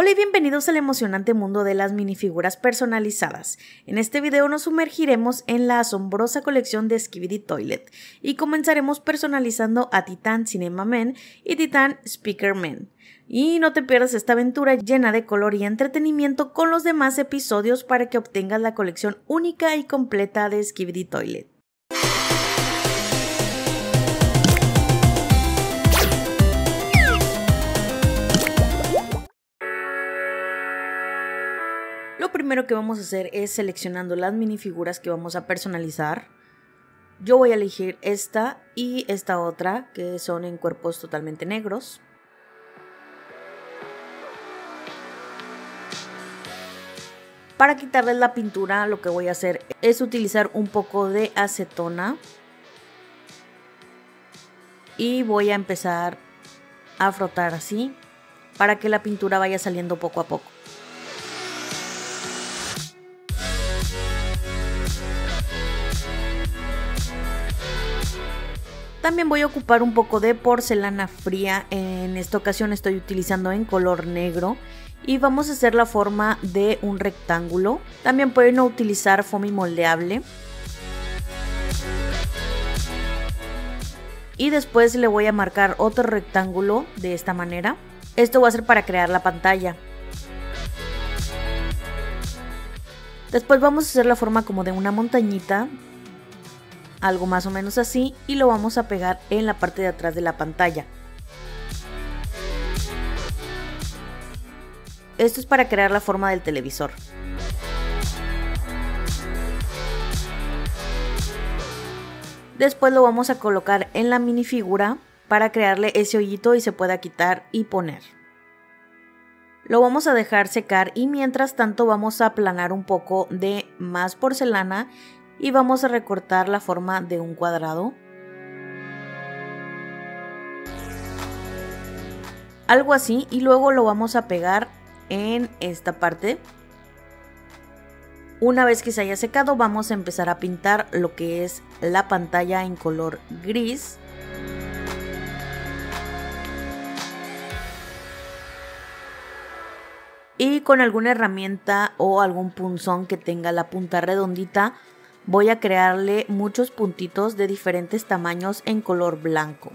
Hola y bienvenidos al emocionante mundo de las minifiguras personalizadas. En este video nos sumergiremos en la asombrosa colección de Skibidi Toilet y comenzaremos personalizando a Titan Cinema Man y Titan Speaker Man. Y no te pierdas esta aventura llena de color y entretenimiento con los demás episodios para que obtengas la colección única y completa de Skibidi Toilet. Primero que vamos a hacer es seleccionando las minifiguras que vamos a personalizar. Yo voy a elegir esta y esta otra que son en cuerpos totalmente negros. Para quitarles la pintura lo que voy a hacer es utilizar un poco de acetona. Y voy a empezar a frotar así para que la pintura vaya saliendo poco a poco. También voy a ocupar un poco de porcelana fría, en esta ocasión estoy utilizando en color negro y vamos a hacer la forma de un rectángulo. También pueden utilizar foamy moldeable. Y después le voy a marcar otro rectángulo de esta manera. Esto va a ser para crear la pantalla. Después vamos a hacer la forma como de una montañita algo más o menos así y lo vamos a pegar en la parte de atrás de la pantalla. Esto es para crear la forma del televisor. Después lo vamos a colocar en la minifigura para crearle ese hoyito y se pueda quitar y poner. Lo vamos a dejar secar y mientras tanto vamos a aplanar un poco de más porcelana y vamos a recortar la forma de un cuadrado. Algo así y luego lo vamos a pegar en esta parte. Una vez que se haya secado vamos a empezar a pintar lo que es la pantalla en color gris. Y con alguna herramienta o algún punzón que tenga la punta redondita voy a crearle muchos puntitos de diferentes tamaños en color blanco.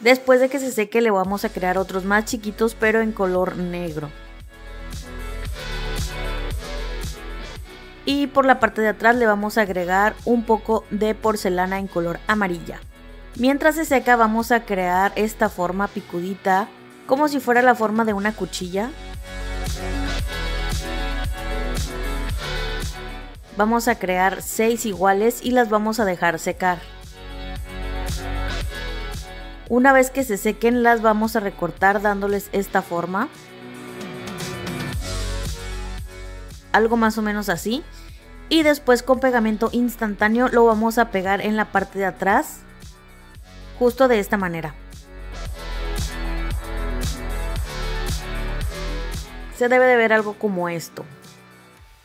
Después de que se seque le vamos a crear otros más chiquitos pero en color negro. Y por la parte de atrás le vamos a agregar un poco de porcelana en color amarilla. Mientras se seca vamos a crear esta forma picudita como si fuera la forma de una cuchilla Vamos a crear 6 iguales y las vamos a dejar secar. Una vez que se sequen las vamos a recortar dándoles esta forma. Algo más o menos así. Y después con pegamento instantáneo lo vamos a pegar en la parte de atrás. Justo de esta manera. Se debe de ver algo como esto.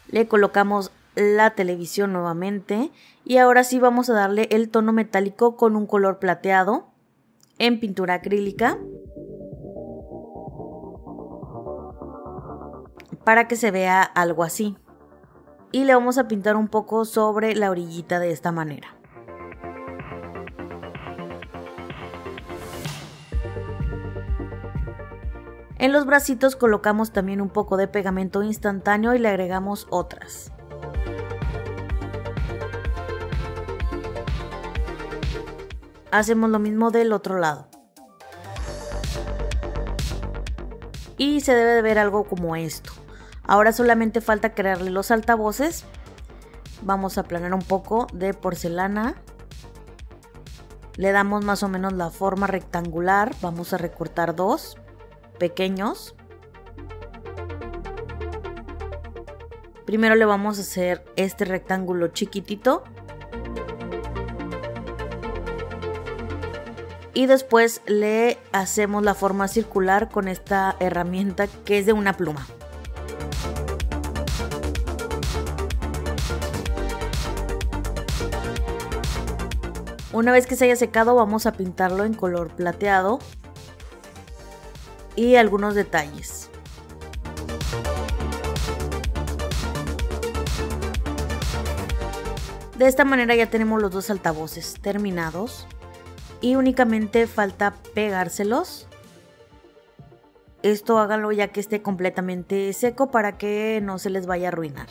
Le colocamos la televisión nuevamente. Y ahora sí vamos a darle el tono metálico con un color plateado en pintura acrílica. Para que se vea algo así. Y le vamos a pintar un poco sobre la orillita de esta manera. En los bracitos colocamos también un poco de pegamento instantáneo y le agregamos otras. Hacemos lo mismo del otro lado. Y se debe de ver algo como esto. Ahora solamente falta crearle los altavoces. Vamos a aplanar un poco de porcelana. Le damos más o menos la forma rectangular. Vamos a recortar dos pequeños. Primero le vamos a hacer este rectángulo chiquitito y después le hacemos la forma circular con esta herramienta que es de una pluma. Una vez que se haya secado vamos a pintarlo en color plateado y algunos detalles. De esta manera ya tenemos los dos altavoces terminados y únicamente falta pegárselos. Esto háganlo ya que esté completamente seco para que no se les vaya a arruinar.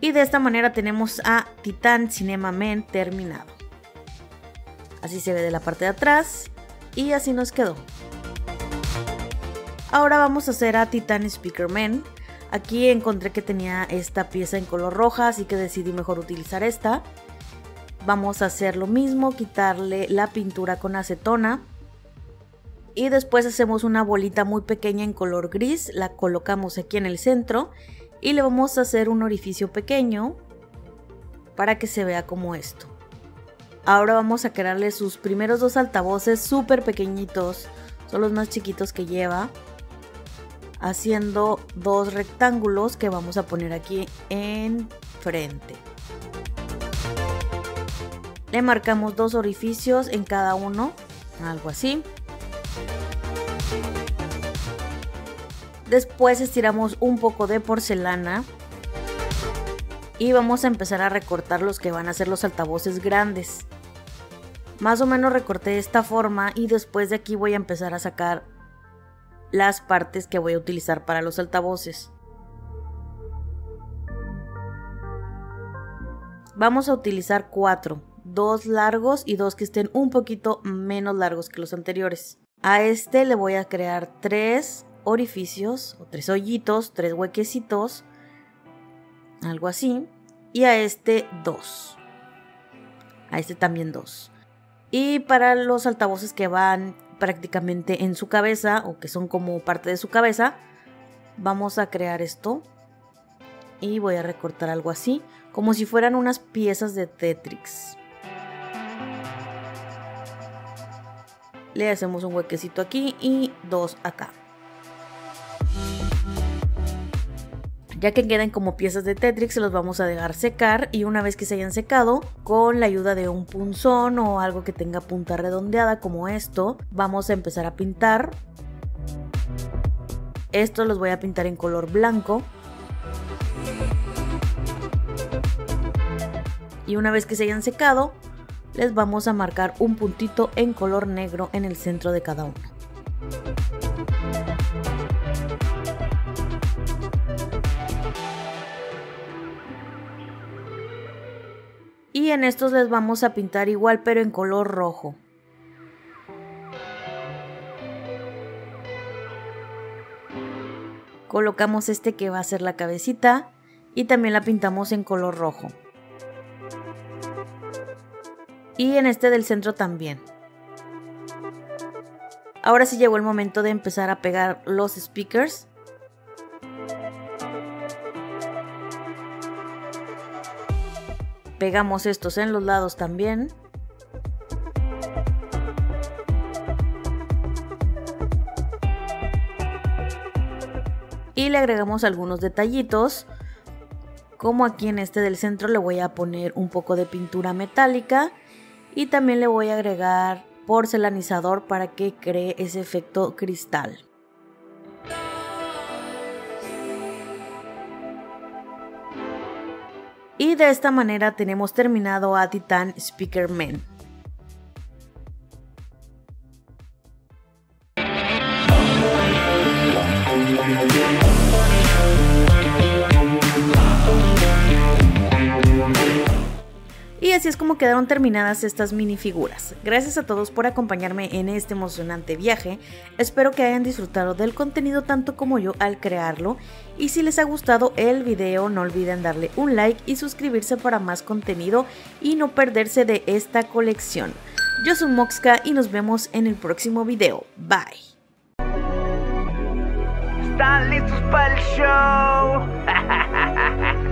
Y de esta manera tenemos a Titan Cinema Men terminado. Así se ve de la parte de atrás y así nos quedó. Ahora vamos a hacer a Titan Speaker Man Aquí encontré que tenía esta pieza en color roja, así que decidí mejor utilizar esta. Vamos a hacer lo mismo, quitarle la pintura con acetona. Y después hacemos una bolita muy pequeña en color gris, la colocamos aquí en el centro y le vamos a hacer un orificio pequeño para que se vea como esto. Ahora vamos a crearle sus primeros dos altavoces súper pequeñitos, son los más chiquitos que lleva haciendo dos rectángulos que vamos a poner aquí en frente. Le marcamos dos orificios en cada uno, algo así. Después estiramos un poco de porcelana y vamos a empezar a recortar los que van a ser los altavoces grandes. Más o menos recorté de esta forma y después de aquí voy a empezar a sacar las partes que voy a utilizar para los altavoces. Vamos a utilizar cuatro, dos largos y dos que estén un poquito menos largos que los anteriores. A este le voy a crear tres orificios o tres hoyitos, tres huequecitos, algo así. Y a este dos. A este también dos. Y para los altavoces que van prácticamente en su cabeza o que son como parte de su cabeza, vamos a crear esto y voy a recortar algo así, como si fueran unas piezas de Tetris. Le hacemos un huequecito aquí y dos acá. Ya que queden como piezas de Tetris, se los vamos a dejar secar y una vez que se hayan secado, con la ayuda de un punzón o algo que tenga punta redondeada como esto, vamos a empezar a pintar. Estos los voy a pintar en color blanco. Y una vez que se hayan secado, les vamos a marcar un puntito en color negro en el centro de cada uno. Y en estos les vamos a pintar igual pero en color rojo. Colocamos este que va a ser la cabecita y también la pintamos en color rojo. Y en este del centro también. Ahora sí llegó el momento de empezar a pegar los speakers. Pegamos estos en los lados también. Y le agregamos algunos detallitos. Como aquí en este del centro le voy a poner un poco de pintura metálica. Y también le voy a agregar porcelanizador para que cree ese efecto cristal. Y de esta manera tenemos terminado a Titan Speaker Man. Así es como quedaron terminadas estas minifiguras. Gracias a todos por acompañarme en este emocionante viaje. Espero que hayan disfrutado del contenido tanto como yo al crearlo. Y si les ha gustado el video no olviden darle un like y suscribirse para más contenido y no perderse de esta colección. Yo soy Moxka y nos vemos en el próximo video. Bye. ¿Están listos para el show?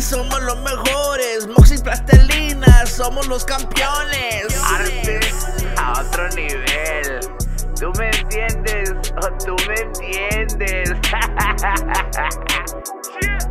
Somos los mejores, Moxie Plastelina, somos los campeones. Arte a otro nivel. Tú me entiendes, o tú me entiendes.